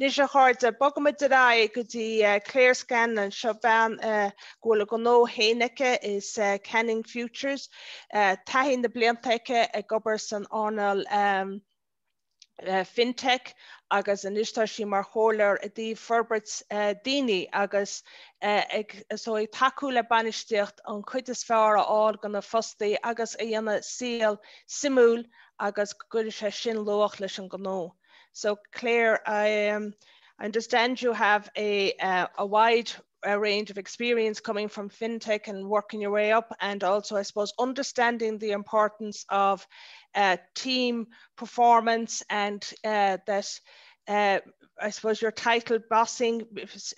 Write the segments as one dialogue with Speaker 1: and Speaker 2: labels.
Speaker 1: Ní se háirte bogamid ra gotí cléir scan an seo ban ggóla go nó héanacha is Canning Futures tahinn na bliantaice ag gobar san ánal um, uh, fintech agus an istar si mar hóir a dtí ferbert uh, daine agus uh, ag, so ag taú le banisteocht an chuid is fear áil gan na fostaí agus a dhéanana síal simúl agus goidir sé sin loach leis an gó. So Claire, I, um, understand you have a, uh, a wide a range of experience coming from fintech and working your way up and also I suppose understanding the importance of uh, team performance and uh, that uh, I suppose your title bossing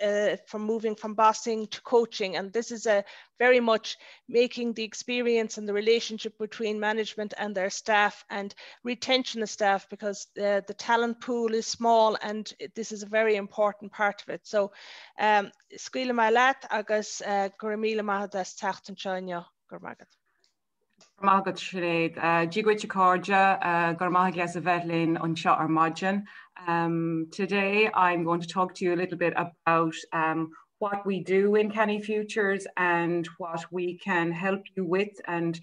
Speaker 1: uh, from moving from bossing to coaching. And this is a very much making the experience and the relationship between management and their staff and retention of staff because uh, the talent pool is small and this is a very important part of it. So um, scuile agus uh, mai techt an seineo gur magad.
Speaker 2: Mágad sinnéad ddíhaid cóide gur maithe gas a bhelinn an seo ar margin. Um, today I'm going to talk to you a little bit about um, what we do in Canny Futures and what we can help you with and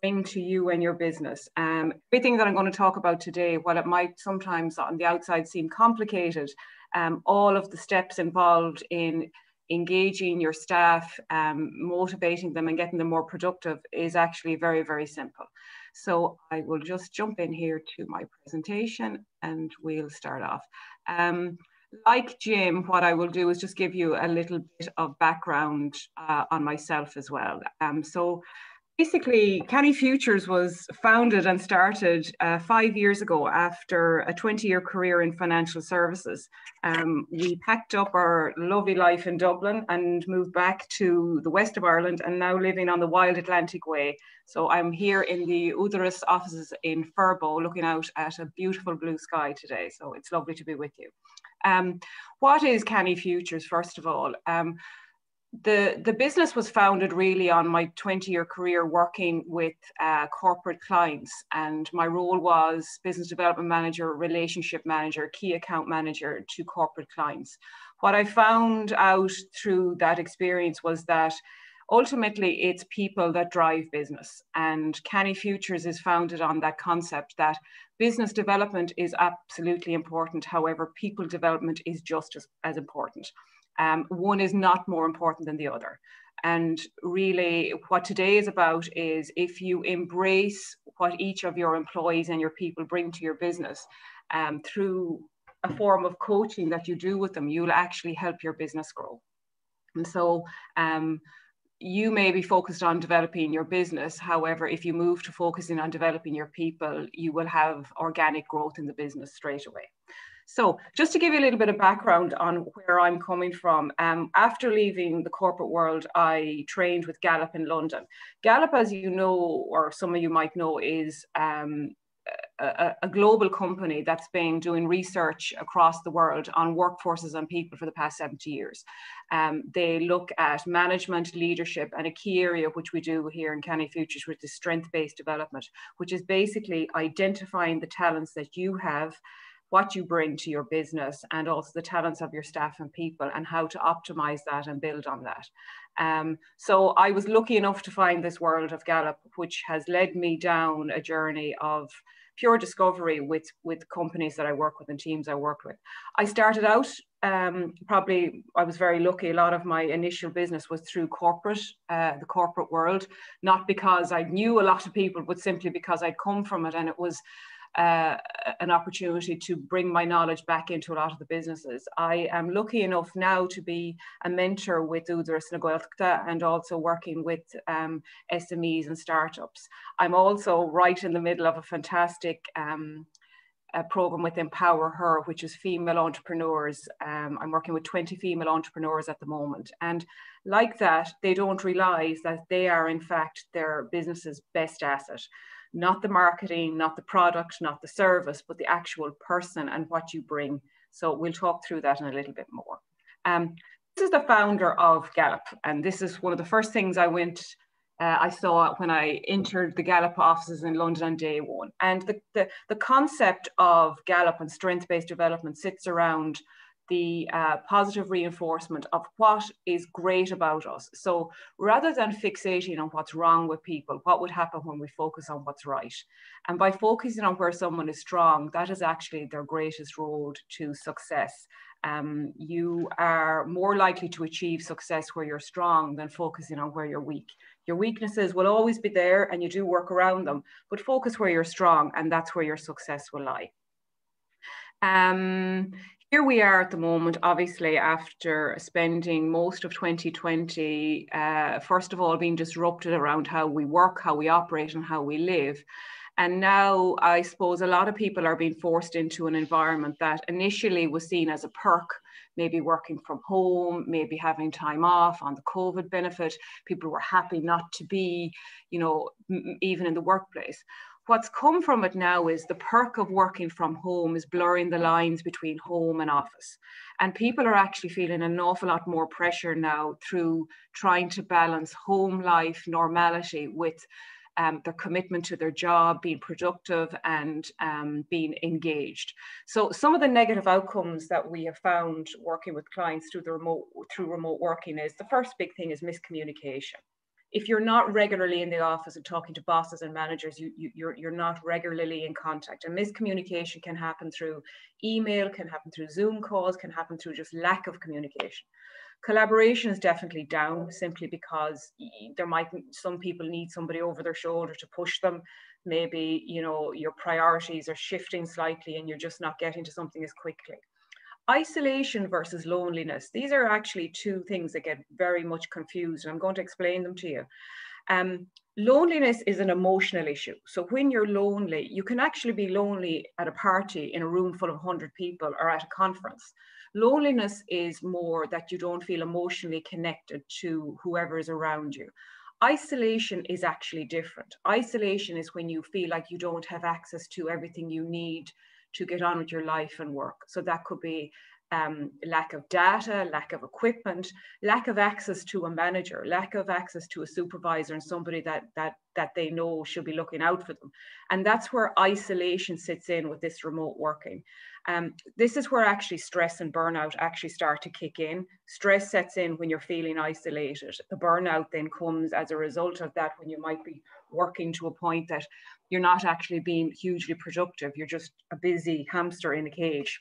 Speaker 2: bring to you and your business. Um, everything that I'm going to talk about today, while it might sometimes on the outside seem complicated, um, all of the steps involved in engaging your staff, um, motivating them and getting them more productive is actually very, very simple. So I will just jump in here to my presentation and we'll start off. Um, like Jim, what I will do is just give you a little bit of background uh, on myself as well. Um, so Basically, Canny Futures was founded and started uh, five years ago after a 20 year career in financial services. Um, we packed up our lovely life in Dublin and moved back to the west of Ireland and now living on the wild Atlantic Way. So I'm here in the Údarás offices in Furbo looking out at a beautiful blue sky today. So it's lovely to be with you. Um, what is Canny Futures, first of all? Um, the the business was founded really on my 20 year career working with uh, corporate clients. And my role was business development manager relationship manager key account manager to corporate clients. What i found out through that experience was that ultimately it's people that drive business. And canny futures is founded on that concept that business development is absolutely important. However people development is just as, as important um, one is not more important than the other. And really, what today is about is if you embrace what each of your employees and your people bring to your business um, through a form of coaching that you do with them, you'll actually help your business grow. And so, um, you may be focused on developing your business. However, if you move to focusing on developing your people, you will have organic growth in the business straight away. So just to give you a little bit of background on where I'm coming from, um, after leaving the corporate world, I trained with Gallup in London. Gallup, as you know, or some of you might know, is um, a, a, global company that's been doing research across the world on workforces and people for the past 70 years. Um, they look at management, leadership, and a key area which we do here in Canny Futures, which is strength-based development, which is basically identifying the talents that you have what you bring to your business and also the talents of your staff and people and how to optimize that and build on that. Um, so I was lucky enough to find this world of Gallup, which has led me down a journey of pure discovery with, with companies that I work with and teams I work with. I started out um, probably I was very lucky. A lot of my initial business was through corporate, uh, the corporate world, not because I knew a lot of people, but simply because I'd come from it and it was uh, an opportunity to bring my knowledge back into a lot of the businesses. I am lucky enough now to be a mentor with Údarás na Gaeltachta and also working with um, SMEs and startups. I'm also right in the middle of a fantastic um, a program with Empower Her, which is female entrepreneurs. Um, I'm working with 20 female entrepreneurs at the moment. And like that, they don't realize that they are, in fact, their business's best asset not the marketing, not the product, not the service, but the actual person and what you bring. So we'll talk through that in a little bit more. Um, this is the founder of Gallup, and this is one of the first things I went, uh, I saw when I entered the Gallup offices in London on day one. And the, the, the concept of Gallup and strength-based development sits around the uh, positive reinforcement of what is great about us. So rather than fixating on what's wrong with people, what would happen when we focus on what's right? And by focusing on where someone is strong, that is actually their greatest road to success. Um, you are more likely to achieve success where you're strong than focusing on where you're weak. Your weaknesses will always be there and you do work around them, but focus where you're strong and that's where your success will lie. Um, here we are at the moment, obviously, after spending most of 2020, uh, first of all, being disrupted around how we work, how we operate, and how we live. And now I suppose a lot of people are being forced into an environment that initially was seen as a perk, maybe working from home, maybe having time off on the COVID benefit. People were happy not to be, you know, even in the workplace what's come from it now is the perk of working from home is blurring the lines between home and office. And people are actually feeling an awful lot more pressure now through trying to balance home life, normality with um, their commitment to their job, being productive and um, being engaged. So some of the negative outcomes that we have found working with clients through the remote through remote working is the first big thing is miscommunication if you're not regularly in the office and talking to bosses and managers, you, you, you're, you're not regularly in contact. And miscommunication can happen through email, can happen through Zoom calls, can happen through just lack of communication. Collaboration is definitely down simply because there might some people need somebody over their shoulder to push them. Maybe you know your priorities are shifting slightly and you're just not getting to something as quickly isolation versus loneliness. These are actually two things that get very much confused and i'm going to explain them to you. Um, loneliness is an emotional issue. So when you're lonely you can actually be lonely at a party in a room full of 100 people or at a conference. Loneliness is more that you don't feel emotionally connected to whoever is around you. Isolation is actually different. Isolation is when you feel like you don't have access to everything you need to get on with your life and work. So that could be um, lack of data, lack of equipment, lack of access to a manager, lack of access to a supervisor and somebody that that that they know should be looking out for them. And that's where isolation sits in with this remote working. Um, this is where actually stress and burnout actually start to kick in. Stress sets in when you're feeling isolated. The burnout then comes as a result of that when you might be working to a point that you're not actually being hugely productive. You're just a busy hamster in a cage.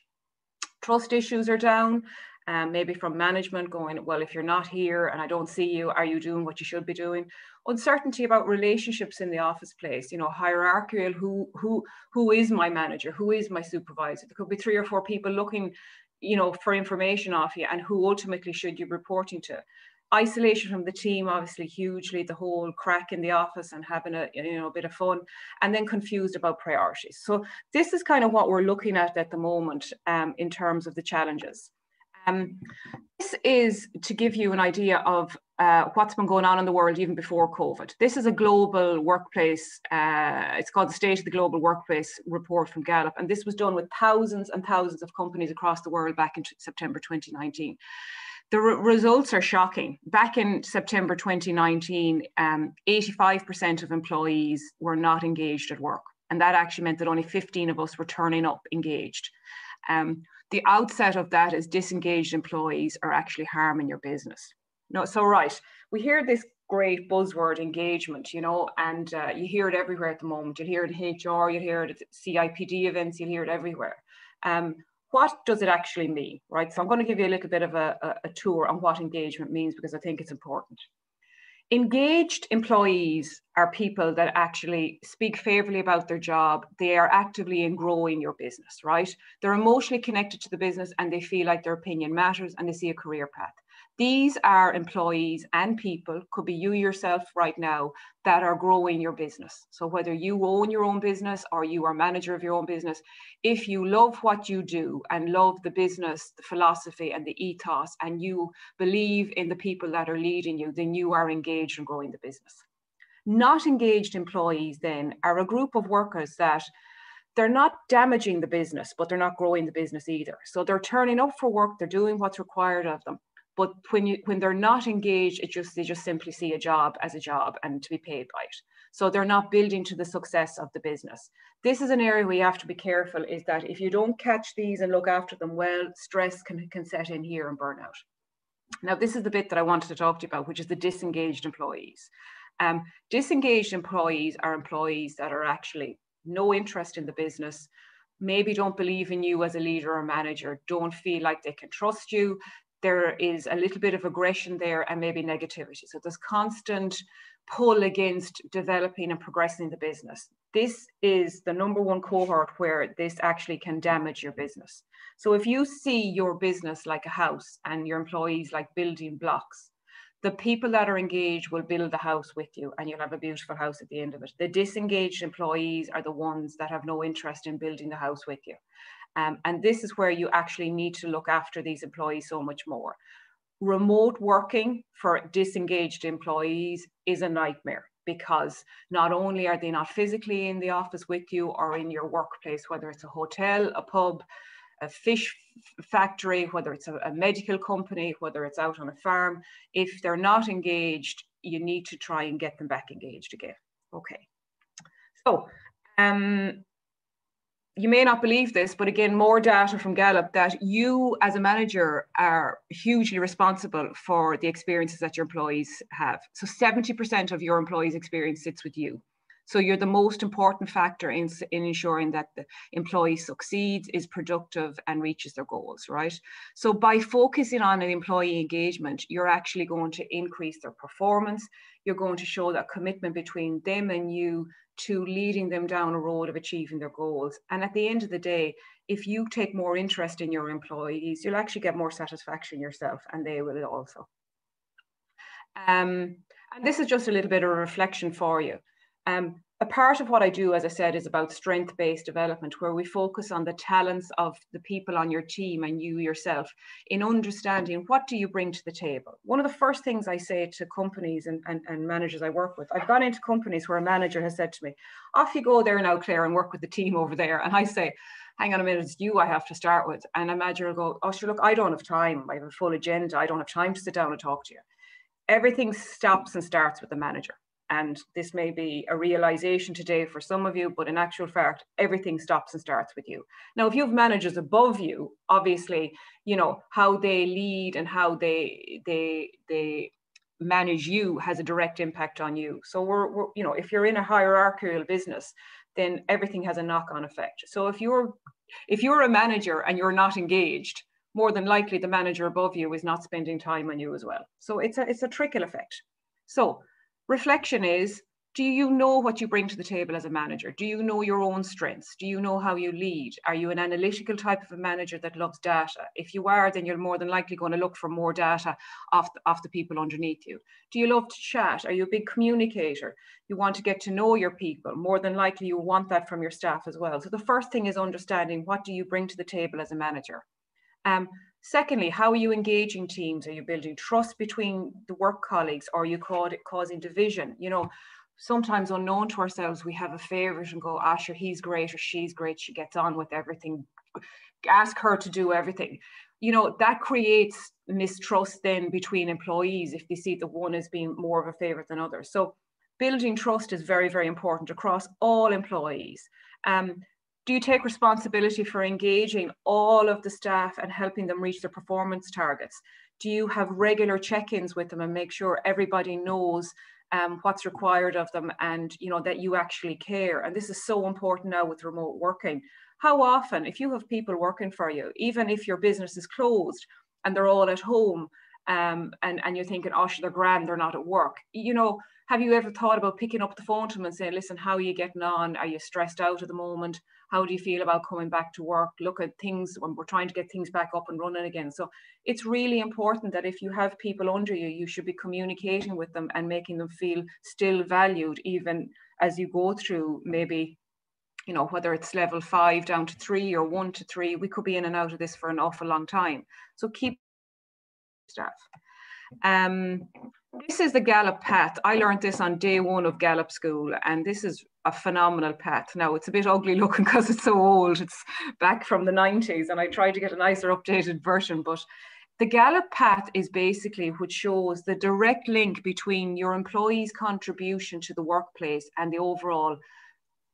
Speaker 2: Trust issues are down. Um, maybe from management going, well, if you're not here and I don't see you, are you doing what you should be doing? Uncertainty about relationships in the office place, you know, hierarchical, who who who is my manager, who is my supervisor? There could be three or four people looking, you know, for information off you and who ultimately should you be reporting to isolation from the team obviously hugely the whole crack in the office and having a you know a bit of fun and then confused about priorities so this is kind of what we're looking at at the moment um, in terms of the challenges um, this is to give you an idea of uh, what's been going on in the world even before COVID. This is a global workplace, uh, it's called the State of the Global Workplace report from Gallup, and this was done with thousands and thousands of companies across the world back in September 2019. The re results are shocking. Back in September 2019, um, 85% of employees were not engaged at work. And that actually meant that only 15 of us were turning up engaged. Um, the outset of that is disengaged employees are actually harming your business. No, so right, we hear this great buzzword engagement, you know, and uh, you hear it everywhere at the moment. You hear it in HR, you hear it at CIPD events, you hear it everywhere. Um, what does it actually mean, right? So I'm going to give you a little bit of a, a, a tour on what engagement means because I think it's important. Engaged employees are people that actually speak favorably about their job. They are actively in growing your business, right? They're emotionally connected to the business and they feel like their opinion matters and they see a career path. These are employees and people, could be you yourself right now, that are growing your business. So whether you own your own business or you are manager of your own business, if you love what you do and love the business, the philosophy and the ethos, and you believe in the people that are leading you, then you are engaged in growing the business. Not engaged employees then are a group of workers that they're not damaging the business, but they're not growing the business either. So they're turning up for work, they're doing what's required of them, but when you when they're not engaged, it just they just simply see a job as a job and to be paid by it. So they're not building to the success of the business. This is an area you have to be careful is that if you don't catch these and look after them well, stress can, can set in here and burnout. Now, this is the bit that I wanted to talk to you about, which is the disengaged employees. Um, disengaged employees are employees that are actually no interest in the business, maybe don't believe in you as a leader or manager, don't feel like they can trust you. There is a little bit of aggression there and maybe negativity. So there's constant pull against developing and progressing the business. This is the number one cohort where this actually can damage your business. So if you see your business like a house and your employees like building blocks, the people that are engaged will build the house with you and you'll have a beautiful house at the end of it. The disengaged employees are the ones that have no interest in building the house with you. Um, and this is where you actually need to look after these employees so much more. Remote working for disengaged employees is a nightmare because not only are they not physically in the office with you or in your workplace, whether it's a hotel, a pub, a fish factory, whether it's a, a, medical company, whether it's out on a farm, if they're not engaged, you need to try and get them back engaged again. Okay. So um, you may not believe this, but again, more data from Gallup that you as a manager are hugely responsible for the experiences that your employees have. So 70% of your employees' experience sits with you. So you're the most important factor in, in ensuring that the employee succeeds, is productive and reaches their goals, right? So by focusing on an employee engagement, you're actually going to increase their performance. You're going to show that commitment between them and you to leading them down a road of achieving their goals. And at the end of the day, if you take more interest in your employees, you'll actually get more satisfaction yourself and they will also. Um, and this is just a little bit of a reflection for you. Um, a part of what I do, as I said, is about strength based development, where we focus on the talents of the people on your team and you yourself in understanding what do you bring to the table. One of the first things I say to companies and, and, and managers I work with, I've gone into companies where a manager has said to me, off you go there now, Claire, and work with the team over there. And I say, hang on a minute, it's you I have to start with. And a manager will go, oh, sure, look, I don't have time. I have a full agenda. I don't have time to sit down and talk to you. Everything stops and starts with the manager and this may be a realization today for some of you, but in actual fact, everything stops and starts with you. Now, if you have managers above you, obviously, you know, how they lead and how they they they manage you has a direct impact on you. So we're, we're you know, if you're in a hierarchical business, then everything has a knock-on effect. So if you're if you're a manager and you're not engaged, more than likely the manager above you is not spending time on you as well. So it's a it's a trickle effect. So reflection is do you know what you bring to the table as a manager? Do you know your own strengths? Do you know how you lead? Are you an analytical type of a manager that loves data? If you are, then you're more than likely going to look for more data off the, off the people underneath you. Do you love to chat? Are you a big communicator? You want to get to know your people. More than likely, you want that from your staff as well. So the first thing is understanding what do you bring to the table as a manager. Um, Secondly, how are you engaging teams? Are you building trust between the work colleagues or are you causing division? You know, sometimes unknown to ourselves, we have a favorite and go, Asher, he's great or she's great. She gets on with everything. Ask her to do everything. You know, that creates mistrust then between employees if they see the one as being more of a favorite than others. So building trust is very, very important across all employees. Um, do you take responsibility for engaging all of the staff and helping them reach their performance targets? Do you have regular check-ins with them and make sure everybody knows um, what's required of them and you know that you actually care? And this is so important now with remote working. How often, if you have people working for you, even if your business is closed and they're all at home, um, and, and you're thinking, oh, they're grand, they're not at work. You know, have you ever thought about picking up the phone to them and saying, listen, how are you getting on? Are you stressed out at the moment? How do you feel about coming back to work? Look at things when we're trying to get things back up and running again. So it's really important that if you have people under you, you should be communicating with them and making them feel still valued, even as you go through maybe you know, whether it's level five down to three or one to three, we could be in and out of this for an awful long time. So keep staff. Um, this is the Gallup path. I learned this on day one of Gallup school, and this is a phenomenal path. Now, it's a bit ugly looking because it's so old. It's back from the 90s, and I tried to get a nicer updated version, but The Gallup path is basically which shows the direct link between your employee's contribution to the workplace and the overall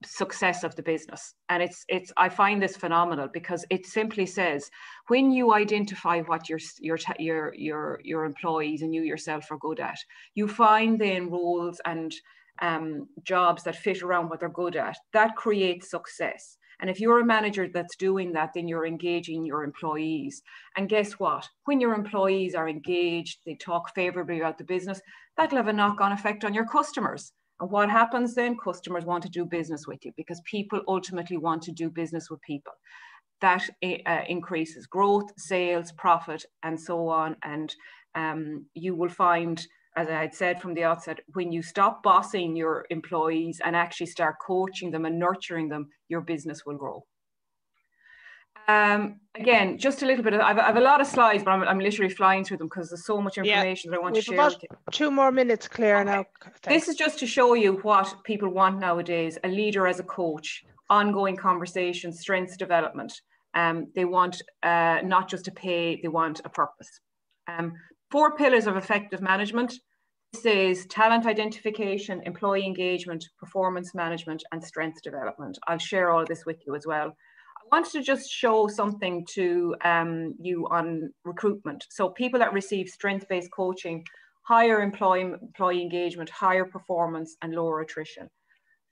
Speaker 2: success of the business and it's it's i find this phenomenal because it simply says when you identify what your your your your, your employees and you yourself are good at you find then roles and um, jobs that fit around what they're good at that creates success and if you're a manager that's doing that, then you're engaging your employees. And guess what? When your employees are engaged, they talk favorably about the business, that'll have a knock on effect on your customers. What happens then? Customers want to do business with you because people ultimately want to do business with people. That uh, increases growth, sales, profit, and so on. And um, you will find as I had said from the outset, when you stop bossing your employees and actually start coaching them and nurturing them, your business will grow. Um, again, just a little bit. Of, I've, I've, a lot of slides, but I'm, I'm literally flying through them because there's so much information yeah, that I want to share. About
Speaker 1: two more minutes, Claire. Okay. Now,
Speaker 2: Thanks. this is just to show you what people want nowadays: a leader as a coach, ongoing conversations, strengths development. Um, they want uh, not just a pay; they want a purpose. Um, four pillars of effective management. This is talent identification, employee engagement, performance management, and strength development. I'll share all of this with you as well. Wanted to just show something to um, you on recruitment. So people that receive strength-based coaching, higher employee, employee engagement, higher performance, and lower attrition.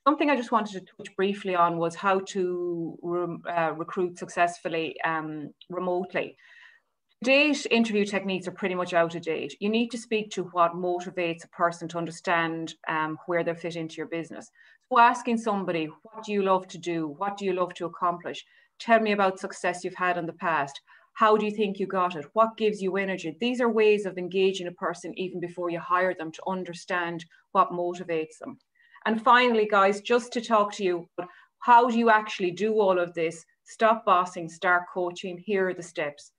Speaker 2: Something I just wanted to touch briefly on was how to re uh, recruit successfully um, remotely date interview techniques are pretty much out of date. You need to speak to what motivates a person to understand um, where they fit into your business. So asking somebody, what do you love to do? What do you love to accomplish? Tell me about success you've had in the past. How do you think you got it? What gives you energy? These are ways of engaging a person even before you hire them to understand what motivates them. And finally, guys, just to talk to you, how do you actually do all of this? Stop bossing, start coaching. Here are the steps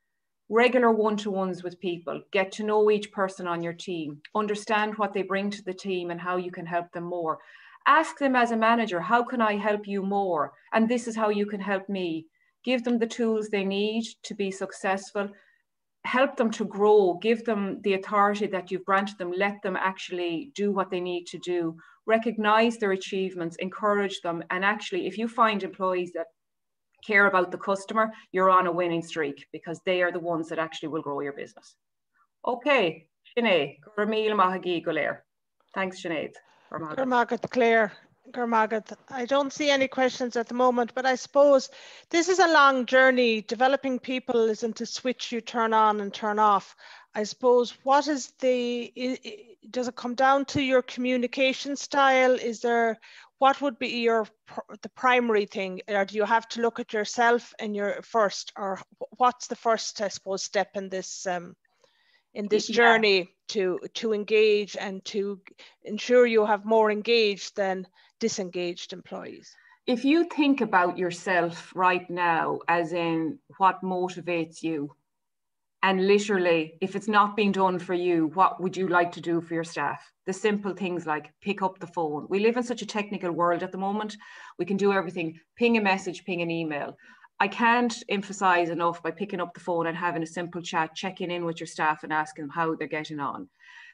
Speaker 2: regular one-to-ones with people, get to know each person on your team, understand what they bring to the team and how you can help them more. Ask them as a manager, how can I help you more? And this is how you can help me. Give them the tools they need to be successful. Help them to grow, give them the authority that you've granted them, let them actually do what they need to do, recognize their achievements, encourage them. And actually, if you find employees that care about the customer, you're on a winning streak because they are the ones that actually will grow your business. Okay, Sinead, Thanks, Sinead.
Speaker 1: Claire. Gurmagat. I don't see any questions at the moment, but I suppose this is a long journey. Developing people isn't a switch you turn on and turn off. I suppose what is the, does it come down to your communication style? Is there, what would be your the primary thing or do you have to look at yourself and your first or what's the first i suppose step in this um, in this yeah. journey to to engage and to ensure you have more engaged than disengaged employees.
Speaker 2: If you think about yourself right now as in what motivates you and literally if it's not being done for you what would you like to do for your staff? The simple things like pick up the phone. We live in such a technical world at the moment. We can do everything. Ping a message ping an email i can't emphasize enough by picking up the phone and having a simple chat checking in with your staff and asking them how they're getting on.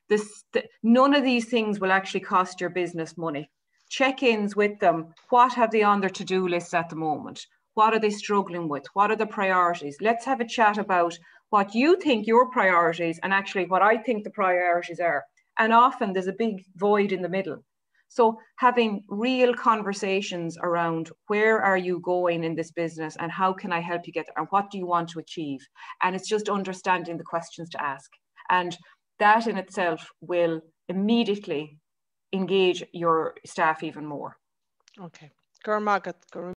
Speaker 2: This the, none of these things will actually cost your business money. Check-ins with them what have they on their to-do list at the moment? What are they struggling with? What are the priorities? Let's have a chat about what you think your priorities and actually what I think the priorities are. And often there's a big void in the middle. So having real conversations around where are you going in this business and how can I help you get there and what do you want to achieve? And it's just understanding the questions to ask. And that in itself will immediately engage your staff even more.
Speaker 1: Okay.